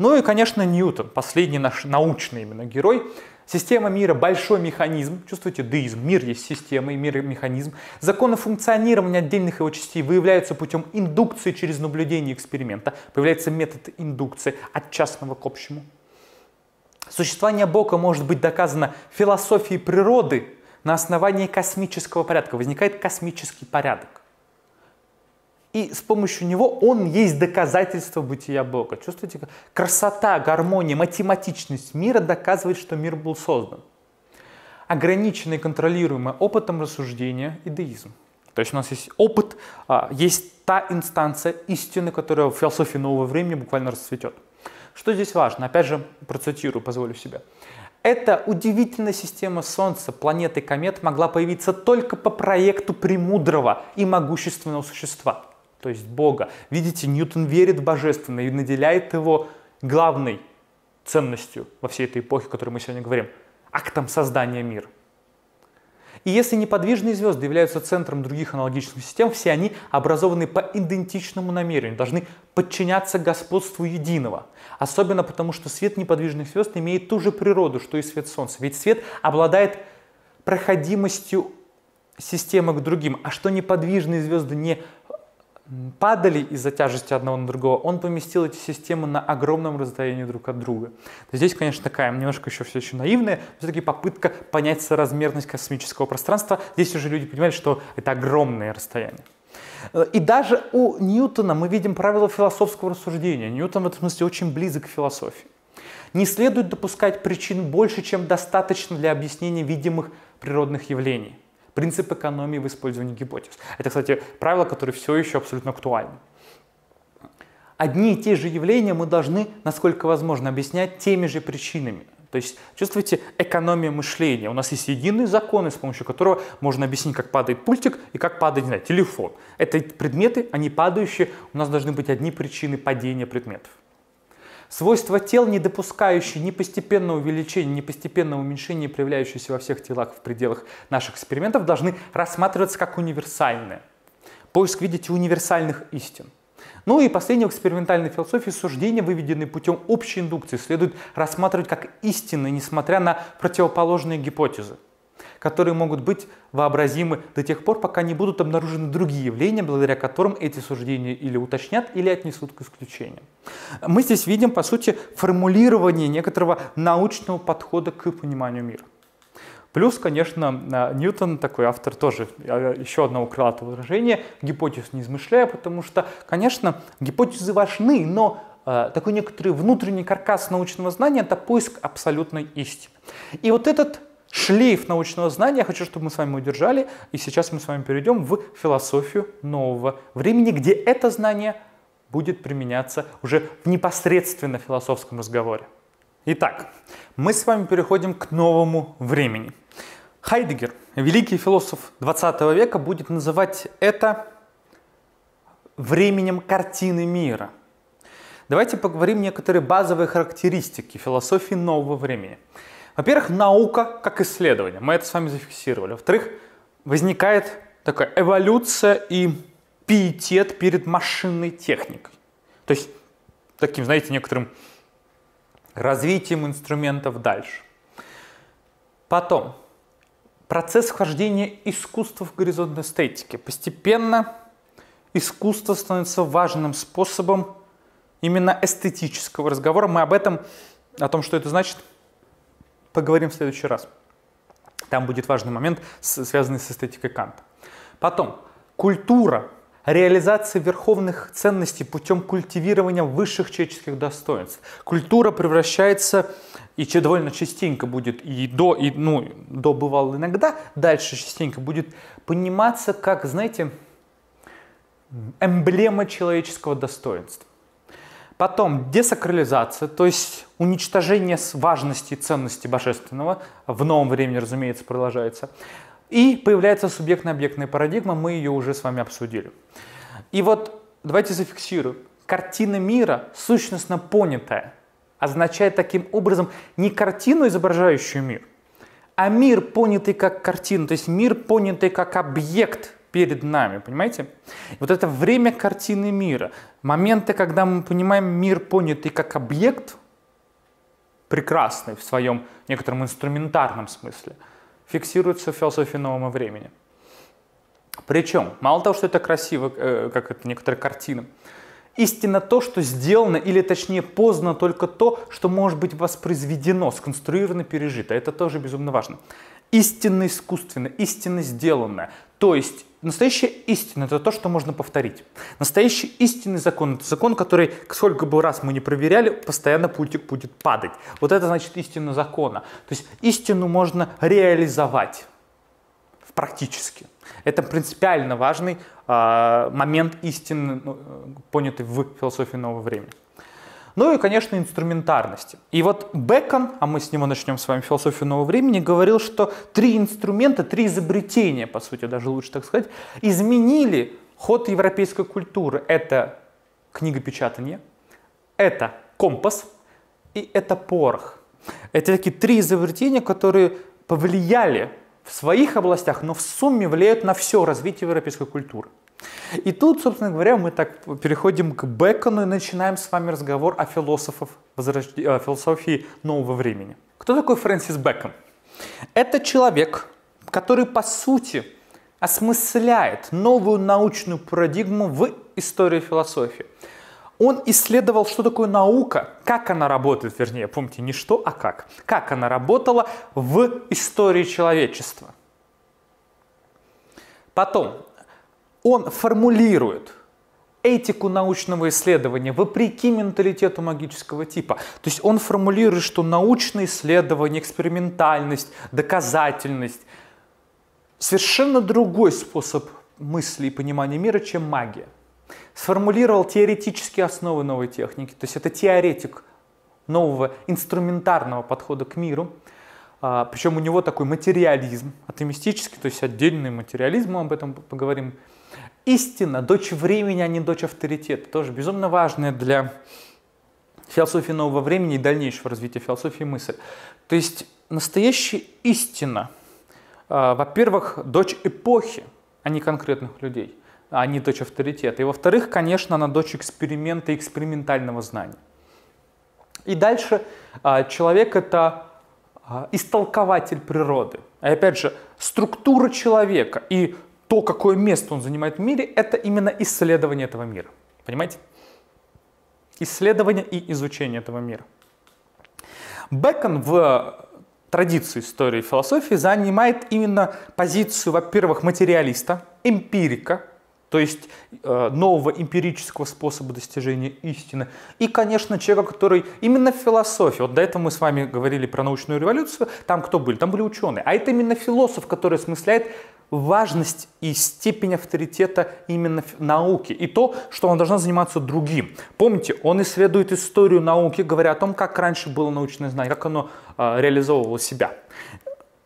Ну и, конечно, Ньютон, последний наш научный именно герой. Система мира – большой механизм. Чувствуете, деизм. Мир есть система, и мир – механизм. Законы функционирования отдельных его частей выявляются путем индукции через наблюдение эксперимента. Появляется метод индукции от частного к общему. Существование Бога может быть доказано философией природы на основании космического порядка. Возникает космический порядок. И с помощью него он есть доказательство бытия Бога. Чувствуете? Красота, гармония, математичность мира доказывает, что мир был создан. Ограниченный, контролируемый опытом рассуждения идеизм. То есть у нас есть опыт, а, есть та инстанция истины, которая в философии нового времени буквально расцветет. Что здесь важно? Опять же, процитирую, позволю себе. Эта удивительная система Солнца, планеты комет могла появиться только по проекту премудрого и могущественного существа – то есть Бога. Видите, Ньютон верит в божественное и наделяет его главной ценностью во всей этой эпохе, о которой мы сегодня говорим, актом создания мира. И если неподвижные звезды являются центром других аналогичных систем, все они образованы по идентичному намерению, должны подчиняться господству единого. Особенно потому, что свет неподвижных звезд имеет ту же природу, что и свет Солнца. Ведь свет обладает проходимостью системы к другим, а что неподвижные звезды не падали из-за тяжести одного на другого, он поместил эти системы на огромном расстоянии друг от друга. Здесь, конечно, такая немножко еще все еще наивная, все-таки попытка понять соразмерность космического пространства. Здесь уже люди понимают, что это огромное расстояние. И даже у Ньютона мы видим правила философского рассуждения. Ньютон в этом смысле очень близок к философии. Не следует допускать причин больше, чем достаточно для объяснения видимых природных явлений. Принцип экономии в использовании гипотез. Это, кстати, правило, которое все еще абсолютно актуально. Одни и те же явления мы должны, насколько возможно, объяснять теми же причинами. То есть, чувствуете, экономия мышления. У нас есть единые законы, с помощью которого можно объяснить, как падает пультик и как падает, не знаю, телефон. Это предметы, они падающие, у нас должны быть одни причины падения предметов. Свойства тел, не допускающие ни постепенного увеличения, ни постепенного уменьшения, проявляющиеся во всех телах в пределах наших экспериментов, должны рассматриваться как универсальные. Поиск, видите, универсальных истин. Ну и последнее в экспериментальной философии суждения, выведенные путем общей индукции, следует рассматривать как истинные, несмотря на противоположные гипотезы которые могут быть вообразимы до тех пор, пока не будут обнаружены другие явления, благодаря которым эти суждения или уточнят, или отнесут к исключениям. Мы здесь видим, по сути, формулирование некоторого научного подхода к пониманию мира. Плюс, конечно, Ньютон, такой автор тоже а, еще одного крылатого выражения, гипотез не измышляя, потому что, конечно, гипотезы важны, но э, такой некоторый внутренний каркас научного знания – это поиск абсолютной истины. И вот этот шлейф научного знания я хочу, чтобы мы с вами удержали, и сейчас мы с вами перейдем в философию нового времени, где это знание будет применяться уже в непосредственно философском разговоре. Итак, мы с вами переходим к новому времени. Хайдегер, великий философ 20 века, будет называть это временем картины мира. Давайте поговорим некоторые базовые характеристики философии нового времени. Во-первых, наука как исследование. Мы это с вами зафиксировали. Во-вторых, возникает такая эволюция и пиетет перед машинной техникой. То есть таким, знаете, некоторым развитием инструментов дальше. Потом, процесс вхождения искусства в горизонт эстетики. Постепенно искусство становится важным способом именно эстетического разговора. Мы об этом, о том, что это значит, поговорим в следующий раз. Там будет важный момент, связанный с эстетикой Канта. Потом, культура, реализация верховных ценностей путем культивирования высших человеческих достоинств. Культура превращается, и довольно частенько будет, и до, и, ну, до бывало иногда, дальше частенько будет пониматься как, знаете, эмблема человеческого достоинства. Потом десакрализация, то есть уничтожение важности и ценности божественного, в новом времени, разумеется, продолжается. И появляется субъектно-объектная парадигма, мы ее уже с вами обсудили. И вот давайте зафиксируем. Картина мира, сущностно понятая, означает таким образом не картину, изображающую мир, а мир, понятый как картина, то есть мир, понятый как объект перед нами, понимаете? Вот это время картины мира, моменты, когда мы понимаем мир понятый как объект, прекрасный в своем некотором инструментарном смысле, фиксируется в философии нового времени. Причем, мало того, что это красиво, э, как это некоторые картины, истинно то, что сделано, или точнее поздно только то, что может быть воспроизведено, сконструировано, пережито. Это тоже безумно важно. Истинно искусственно, истинно сделанное. То есть настоящая истина – это то, что можно повторить. Настоящий истинный закон – это закон, который, сколько бы раз мы не проверяли, постоянно пультик будет падать. Вот это значит истина закона. То есть истину можно реализовать практически. Это принципиально важный э, момент истины, ну, понятый в философии нового времени. Ну и, конечно, инструментарности. И вот Бекон, а мы с него начнем с вами философию нового времени, говорил, что три инструмента, три изобретения, по сути, даже лучше так сказать, изменили ход европейской культуры. Это книгопечатание, это компас и это порох. Это такие три изобретения, которые повлияли в своих областях, но в сумме влияют на все развитие европейской культуры. И тут, собственно говоря, мы так переходим к Бекону и начинаем с вами разговор о философах, о философии нового времени. Кто такой Фрэнсис Бэкон? Это человек, который, по сути, осмысляет новую научную парадигму в истории философии. Он исследовал, что такое наука, как она работает, вернее, помните, не что, а как. Как она работала в истории человечества. Потом он формулирует этику научного исследования вопреки менталитету магического типа. То есть он формулирует, что научное исследование, экспериментальность, доказательность совершенно другой способ мысли и понимания мира, чем магия. Сформулировал теоретические основы новой техники, то есть это теоретик нового инструментарного подхода к миру. А, причем у него такой материализм, атомистический, то есть отдельный материализм, мы об этом поговорим Истина, дочь времени, а не дочь авторитета. Тоже безумно важная для философии нового времени и дальнейшего развития философии мысль. То есть настоящая истина, э, во-первых, дочь эпохи, а не конкретных людей, а не дочь авторитета. И во-вторых, конечно, она дочь эксперимента и экспериментального знания. И дальше э, человек это э, истолкователь природы. И опять же, структура человека и то, какое место он занимает в мире, это именно исследование этого мира. Понимаете? Исследование и изучение этого мира. Бекон в традиции истории и философии занимает именно позицию, во-первых, материалиста, эмпирика, то есть э, нового эмпирического способа достижения истины. И, конечно, человека, который именно в философии, вот до этого мы с вами говорили про научную революцию, там кто были? Там были ученые. А это именно философ, который осмысляет важность и степень авторитета именно науки и то, что она должна заниматься другим. Помните, он исследует историю науки, говоря о том, как раньше было научное знание, как оно э, реализовывало себя.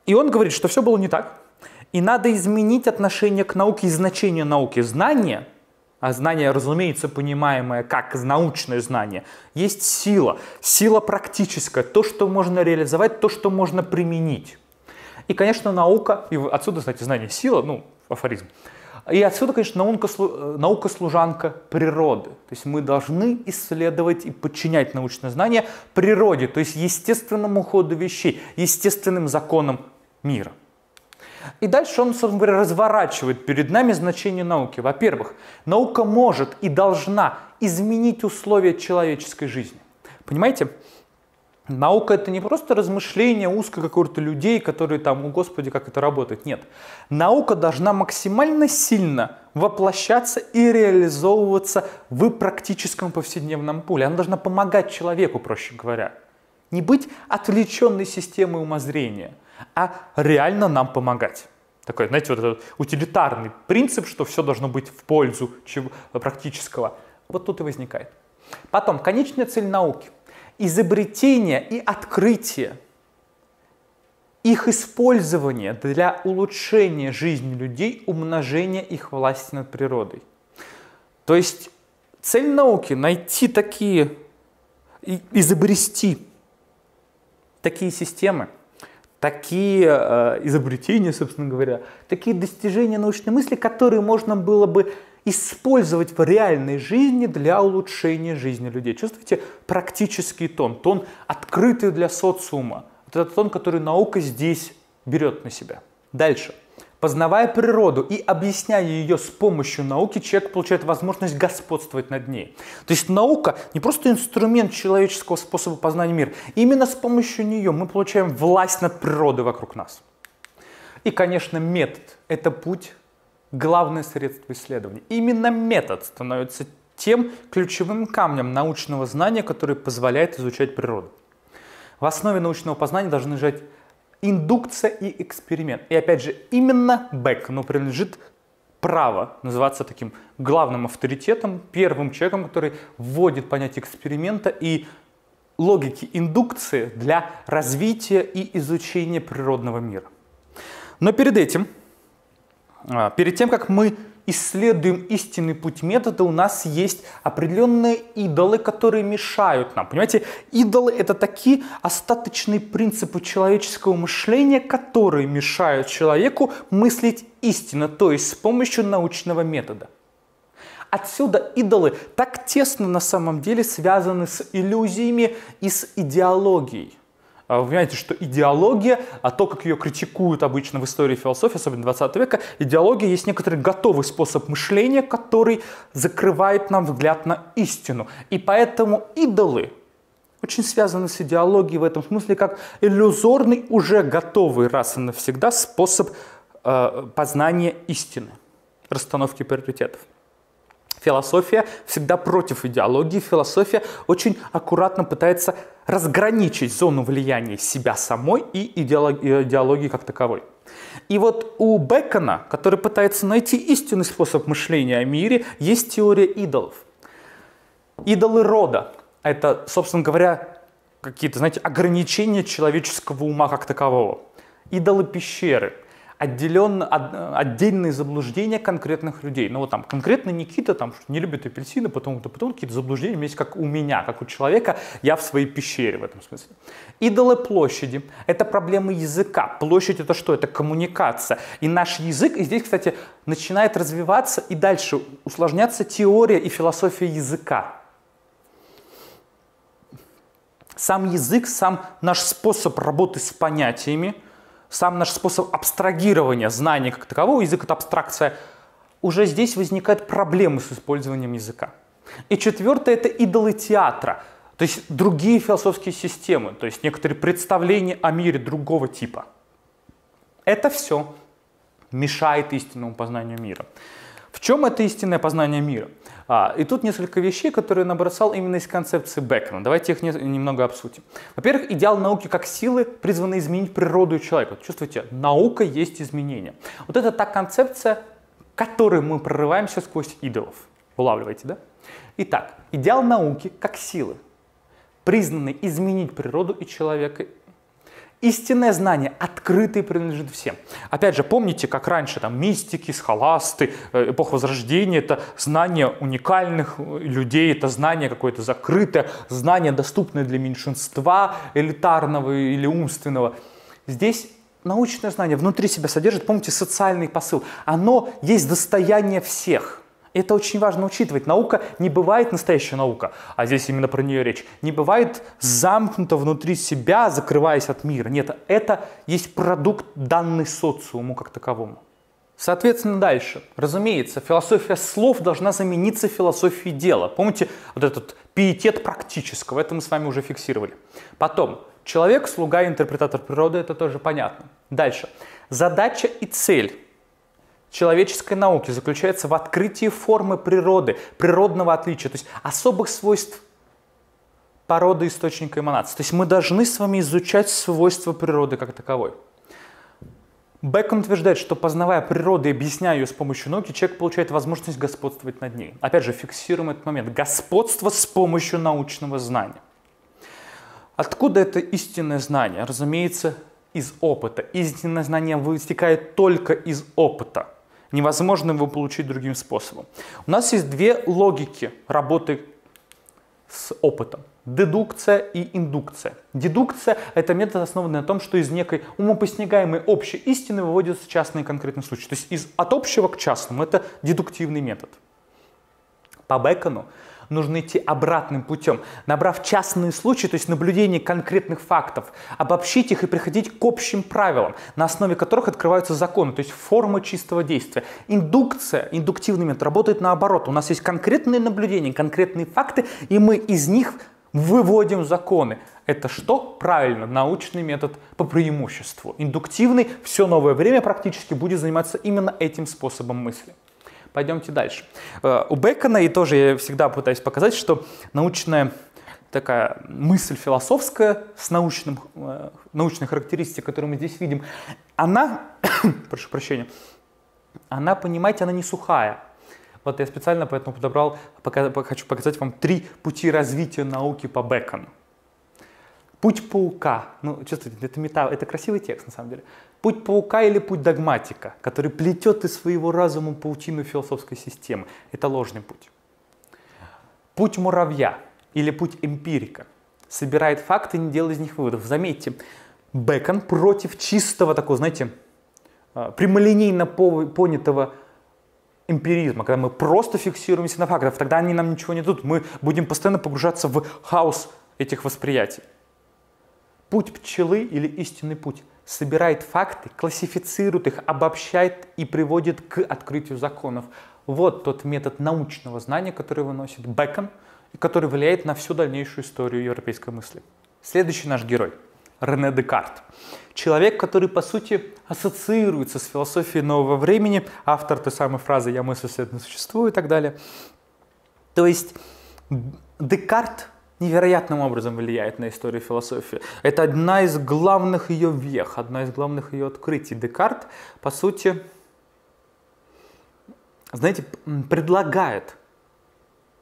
И он говорит, что все было не так, и надо изменить отношение к науке и значение науки. Знание, а знание, разумеется, понимаемое как научное знание, есть сила, сила практическая, то, что можно реализовать, то, что можно применить. И, конечно, наука, и отсюда, кстати, знание сила, ну, афоризм. И отсюда, конечно, наука, наука служанка природы. То есть мы должны исследовать и подчинять научное знание природе, то есть естественному ходу вещей, естественным законам мира. И дальше он, собственно говоря, разворачивает перед нами значение науки. Во-первых, наука может и должна изменить условия человеческой жизни. Понимаете? Наука это не просто размышление узко какого-то людей, которые там, о господи, как это работает. Нет. Наука должна максимально сильно воплощаться и реализовываться в практическом повседневном поле. Она должна помогать человеку, проще говоря. Не быть отвлеченной системой умозрения, а реально нам помогать. Такой, знаете, вот этот утилитарный принцип, что все должно быть в пользу чего, практического. Вот тут и возникает. Потом, конечная цель науки – изобретение и открытие, их использование для улучшения жизни людей, умножения их власти над природой. То есть цель науки найти такие, изобрести такие системы, такие э, изобретения, собственно говоря, такие достижения научной мысли, которые можно было бы использовать в реальной жизни для улучшения жизни людей. Чувствуете практический тон, тон открытый для социума. Вот этот тон, который наука здесь берет на себя. Дальше. Познавая природу и объясняя ее с помощью науки, человек получает возможность господствовать над ней. То есть наука не просто инструмент человеческого способа познания мира. Именно с помощью нее мы получаем власть над природой вокруг нас. И, конечно, метод – это путь, главное средство исследования. Именно метод становится тем ключевым камнем научного знания, который позволяет изучать природу. В основе научного познания должны лежать индукция и эксперимент. И опять же, именно Бекону принадлежит право называться таким главным авторитетом, первым человеком, который вводит понятие эксперимента и логики индукции для развития и изучения природного мира. Но перед этим, перед тем, как мы исследуем истинный путь метода, у нас есть определенные идолы, которые мешают нам. Понимаете, идолы — это такие остаточные принципы человеческого мышления, которые мешают человеку мыслить истинно, то есть с помощью научного метода. Отсюда идолы так тесно на самом деле связаны с иллюзиями и с идеологией. А вы понимаете, что идеология, а то, как ее критикуют обычно в истории философии, особенно 20 века, идеология есть некоторый готовый способ мышления, который закрывает нам взгляд на истину. И поэтому идолы очень связаны с идеологией в этом смысле, как иллюзорный, уже готовый раз и навсегда способ э, познания истины, расстановки приоритетов. Философия всегда против идеологии. Философия очень аккуратно пытается разграничить зону влияния себя самой и идеологии, как таковой. И вот у Бекона, который пытается найти истинный способ мышления о мире, есть теория идолов. Идолы рода – это, собственно говоря, какие-то, знаете, ограничения человеческого ума как такового. Идолы пещеры – отделенно, отдельные заблуждения конкретных людей. Ну вот там конкретно Никита там не любит апельсины, потом, потом какие-то заблуждения есть как у меня, как у человека, я в своей пещере в этом смысле. Идолы площади – это проблемы языка. Площадь – это что? Это коммуникация. И наш язык, и здесь, кстати, начинает развиваться и дальше усложняться теория и философия языка. Сам язык, сам наш способ работы с понятиями – сам наш способ абстрагирования знания как такового, язык — это абстракция, уже здесь возникают проблемы с использованием языка. И четвертое — это идолы театра, то есть другие философские системы, то есть некоторые представления о мире другого типа. Это все мешает истинному познанию мира. В чем это истинное познание мира? А, и тут несколько вещей, которые набросал именно из концепции Бекона. Давайте их не, немного обсудим. Во-первых, идеал науки как силы призваны изменить природу человека. Чувствуете, наука есть изменение. Вот это та концепция, которой мы прорываемся сквозь идолов. Улавливаете, да? Итак, идеал науки как силы, признанный изменить природу и человека Истинное знание открытое принадлежит всем. Опять же, помните, как раньше там мистики, схоласты, э, эпоха Возрождения, это знание уникальных э, людей, это знание какое-то закрытое, знание, доступное для меньшинства, элитарного или умственного. Здесь научное знание внутри себя содержит, помните, социальный посыл. Оно есть достояние всех – это очень важно учитывать. Наука не бывает настоящая наука, а здесь именно про нее речь. Не бывает замкнуто внутри себя, закрываясь от мира. Нет, это есть продукт данный социуму как таковому. Соответственно, дальше. Разумеется, философия слов должна замениться философией дела. Помните вот этот пиетет практического, это мы с вами уже фиксировали. Потом, человек, слуга, интерпретатор природы, это тоже понятно. Дальше. Задача и цель человеческой науки заключается в открытии формы природы, природного отличия, то есть особых свойств породы источника эманации. То есть мы должны с вами изучать свойства природы как таковой. Бекон утверждает, что познавая природу и объясняя ее с помощью науки, человек получает возможность господствовать над ней. Опять же, фиксируем этот момент. Господство с помощью научного знания. Откуда это истинное знание? Разумеется, из опыта. Истинное знание вытекает только из опыта. Невозможно его получить другим способом. У нас есть две логики работы с опытом. дедукция и индукция. Дедукция – это метод, основанный на том, что из некой умопостигаемой общей истины выводятся частные и конкретные случаи. То есть из, от общего к частному. Это дедуктивный метод. По Бекону нужно идти обратным путем, набрав частные случаи, то есть наблюдение конкретных фактов, обобщить их и приходить к общим правилам, на основе которых открываются законы, то есть форма чистого действия. Индукция, индуктивный метод работает наоборот. У нас есть конкретные наблюдения, конкретные факты, и мы из них выводим законы. Это что? Правильно, научный метод по преимуществу. Индуктивный все новое время практически будет заниматься именно этим способом мысли. Пойдемте дальше. Э, у Бекона, и тоже я всегда пытаюсь показать, что научная такая мысль философская с научным, э, научной характеристикой, которую мы здесь видим, она, прошу прощения, она, понимаете, она не сухая. Вот я специально поэтому подобрал, хочу показать вам три пути развития науки по Бекону. Путь паука. Ну, чувствуете, это метафора, это красивый текст на самом деле. Путь паука или путь догматика, который плетет из своего разума паутину философской системы. Это ложный путь. Путь муравья или путь эмпирика. Собирает факты, не делает из них выводов. Заметьте, Бекон против чистого такого, знаете, а, прямолинейно понятого эмпиризма, когда мы просто фиксируемся на фактах, тогда они нам ничего не дадут. Мы будем постоянно погружаться в хаос этих восприятий. Путь пчелы или истинный путь собирает факты, классифицирует их, обобщает и приводит к открытию законов. Вот тот метод научного знания, который выносит Бекон и который влияет на всю дальнейшую историю европейской мысли. Следующий наш герой – Рене Декарт. Человек, который, по сути, ассоциируется с философией нового времени, автор той самой фразы «я мыслю, следовательно, существую» и так далее. То есть Декарт невероятным образом влияет на историю философии. Это одна из главных ее вех, одна из главных ее открытий. Декарт, по сути, знаете, предлагает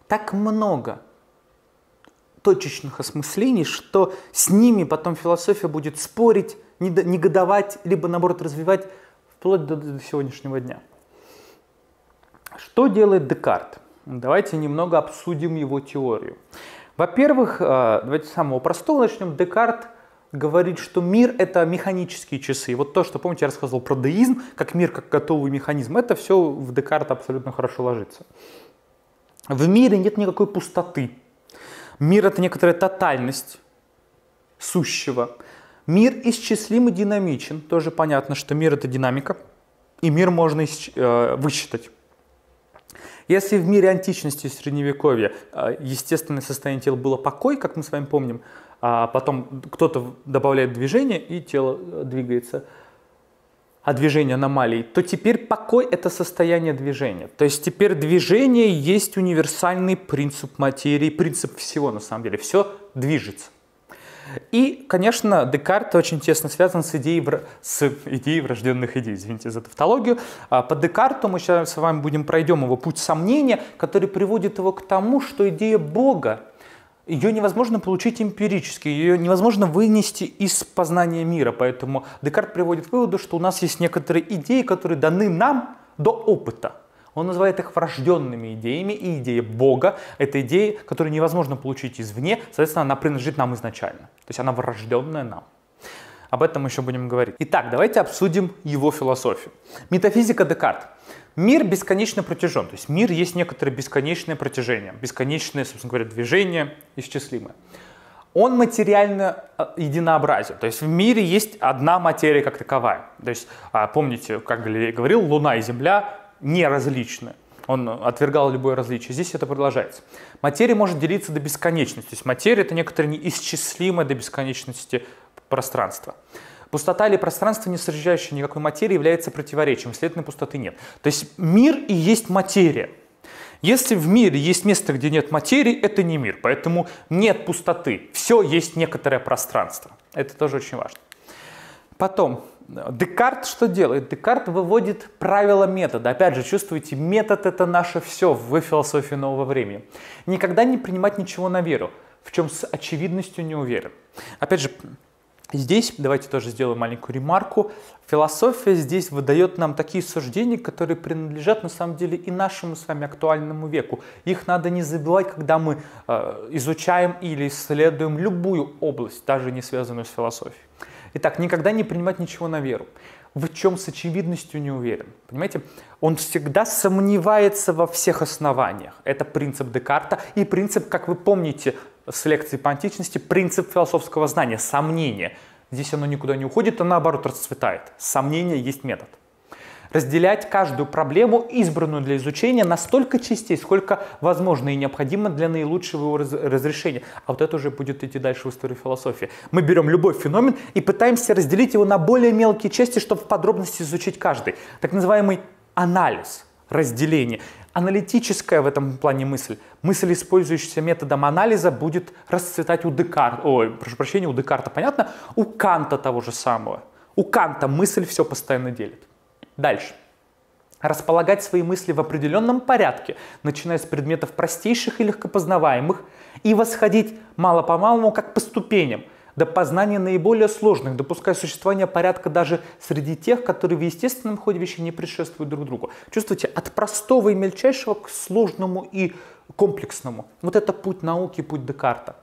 так много точечных осмыслений, что с ними потом философия будет спорить, негодовать, либо наоборот развивать вплоть до, до сегодняшнего дня. Что делает Декарт? Давайте немного обсудим его теорию. Во-первых, э, давайте с самого простого начнем. Декарт говорит, что мир — это механические часы. Вот то, что, помните, я рассказывал про деизм, как мир, как готовый механизм, это все в Декарта абсолютно хорошо ложится. В мире нет никакой пустоты. Мир — это некоторая тотальность сущего. Мир исчислим и динамичен. Тоже понятно, что мир — это динамика, и мир можно э, высчитать. Если в мире античности и средневековья э, естественное состояние тела было покой, как мы с вами помним, а потом кто-то добавляет движение, и тело э, двигается, а движение аномалий, то теперь покой — это состояние движения. То есть теперь движение есть универсальный принцип материи, принцип всего на самом деле. Все движется. И, конечно, Декарт очень тесно связан с идеей, с идеей врожденных идей. Извините за тавтологию. А по Декарту мы сейчас с вами будем пройдем его путь сомнения, который приводит его к тому, что идея Бога ее невозможно получить эмпирически, ее невозможно вынести из познания мира. Поэтому Декарт приводит к выводу, что у нас есть некоторые идеи, которые даны нам до опыта. Он называет их врожденными идеями, и идея Бога — это идея, которую невозможно получить извне, соответственно, она принадлежит нам изначально. То есть она врожденная нам. Об этом мы еще будем говорить. Итак, давайте обсудим его философию. Метафизика Декарт. Мир бесконечно протяжен, то есть мир есть некоторое бесконечное протяжение, бесконечное, собственно говоря, движение исчислимое. Он материально э, единообразен, то есть в мире есть одна материя как таковая. То есть а, помните, как говорил, Луна и Земля неразличны. Он отвергал любое различие. Здесь это продолжается. Материя может делиться до бесконечности. То есть материя — это некоторое неисчислимое до бесконечности пространство. Пустота или пространство, не содержащее никакой материи, является противоречием, следовательно, пустоты нет. То есть мир и есть материя. Если в мире есть место, где нет материи, это не мир. Поэтому нет пустоты. Все есть некоторое пространство. Это тоже очень важно. Потом, Декарт что делает? Декарт выводит правила метода. Опять же, чувствуете, метод это наше все в философии нового времени. Никогда не принимать ничего на веру, в чем с очевидностью не уверен. Опять же, Здесь, давайте тоже сделаем маленькую ремарку, философия здесь выдает нам такие суждения, которые принадлежат на самом деле и нашему с вами актуальному веку. Их надо не забывать, когда мы э, изучаем или исследуем любую область, даже не связанную с философией. Итак, никогда не принимать ничего на веру. В чем с очевидностью не уверен. Понимаете, он всегда сомневается во всех основаниях. Это принцип Декарта и принцип, как вы помните, с лекции по античности принцип философского знания – сомнение. Здесь оно никуда не уходит, а наоборот расцветает. Сомнение есть метод. Разделять каждую проблему, избранную для изучения, на столько частей, сколько возможно и необходимо для наилучшего его разрешения. А вот это уже будет идти дальше в истории философии. Мы берем любой феномен и пытаемся разделить его на более мелкие части, чтобы в подробности изучить каждый. Так называемый анализ, разделение. Аналитическая в этом плане мысль, мысль, использующаяся методом анализа, будет расцветать у Декарта, ой, прошу прощения, у Декарта, понятно? У Канта того же самого. У Канта мысль все постоянно делит. Дальше. Располагать свои мысли в определенном порядке, начиная с предметов простейших и легкопознаваемых, и восходить мало-помалому, как по ступеням, до познания наиболее сложных, допуская существование порядка даже среди тех, которые в естественном ходе вещи не предшествуют друг другу. Чувствуете, от простого и мельчайшего к сложному и комплексному. Вот это путь науки, путь Декарта.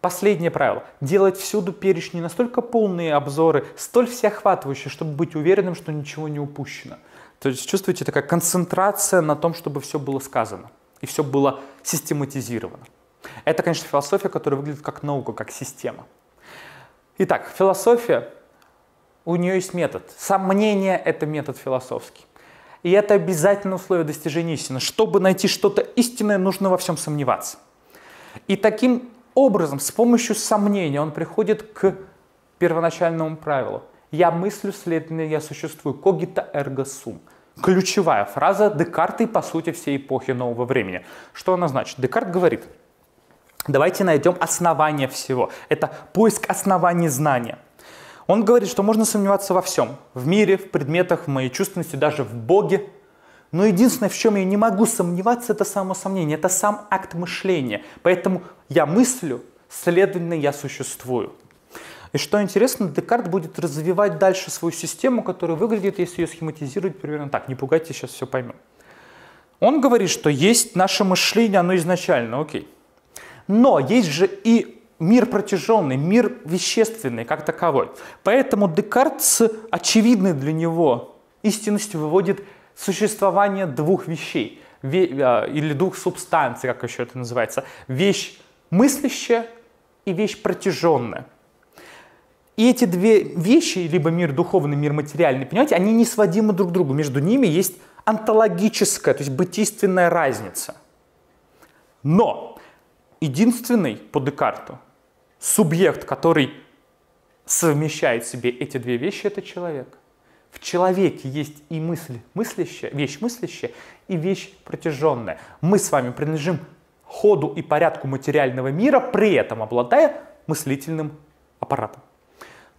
Последнее правило. Делать всюду перечни настолько полные обзоры, столь всеохватывающие, чтобы быть уверенным, что ничего не упущено. То есть чувствуете такая концентрация на том, чтобы все было сказано и все было систематизировано. Это, конечно, философия, которая выглядит как наука, как система. Итак, философия, у нее есть метод. Сомнение – это метод философский. И это обязательное условие достижения истины. Чтобы найти что-то истинное, нужно во всем сомневаться. И таким образом, с помощью сомнения, он приходит к первоначальному правилу. «Я мыслю, следовательно, я существую». «Когита эрго сум». Ключевая фраза Декарта и, по сути, всей эпохи нового времени. Что она значит? Декарт говорит – Давайте найдем основание всего. Это поиск оснований знания. Он говорит, что можно сомневаться во всем. В мире, в предметах, в моей чувственности, даже в Боге. Но единственное, в чем я не могу сомневаться, это само сомнение, это сам акт мышления. Поэтому я мыслю, следовательно, я существую. И что интересно, Декарт будет развивать дальше свою систему, которая выглядит, если ее схематизировать, примерно так. Не пугайтесь, сейчас все поймем. Он говорит, что есть наше мышление, оно изначально, окей. Но есть же и мир протяженный, мир вещественный как таковой. Поэтому Декарт с очевидной для него истинностью выводит существование двух вещей а, или двух субстанций, как еще это называется. Вещь мыслящая и вещь протяженная. И эти две вещи, либо мир духовный, мир материальный, понимаете, они не сводимы друг к другу. Между ними есть онтологическая, то есть бытийственная разница. Но единственный по Декарту субъект, который совмещает в себе эти две вещи, это человек. В человеке есть и мысль мыслящая, вещь мыслящая, и вещь протяженная. Мы с вами принадлежим ходу и порядку материального мира, при этом обладая мыслительным аппаратом.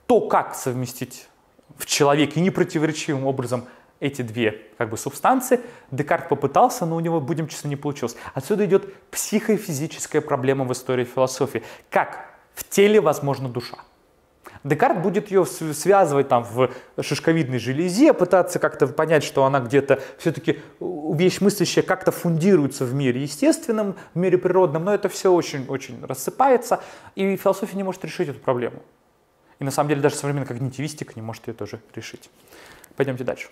То, как совместить в человеке непротиворечивым образом эти две как бы, субстанции. Декарт попытался, но у него, будем честно, не получилось. Отсюда идет психофизическая проблема в истории философии. Как в теле возможна душа? Декарт будет ее связывать там в шишковидной железе, пытаться как-то понять, что она где-то все-таки вещь мыслящая как-то фундируется в мире естественном, в мире природном, но это все очень-очень рассыпается, и философия не может решить эту проблему. И на самом деле даже современная когнитивистика не может ее тоже решить. Пойдемте дальше.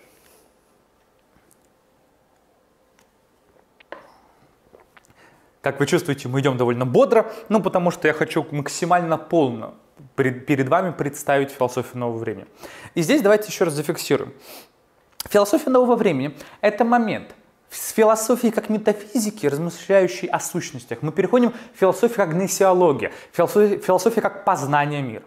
Как вы чувствуете, мы идем довольно бодро, ну потому что я хочу максимально полно перед вами представить философию нового времени. И здесь давайте еще раз зафиксируем. Философия нового времени – это момент, с философии как метафизики, размышляющей о сущностях, мы переходим к философии как гнесиология, философия как познание мира.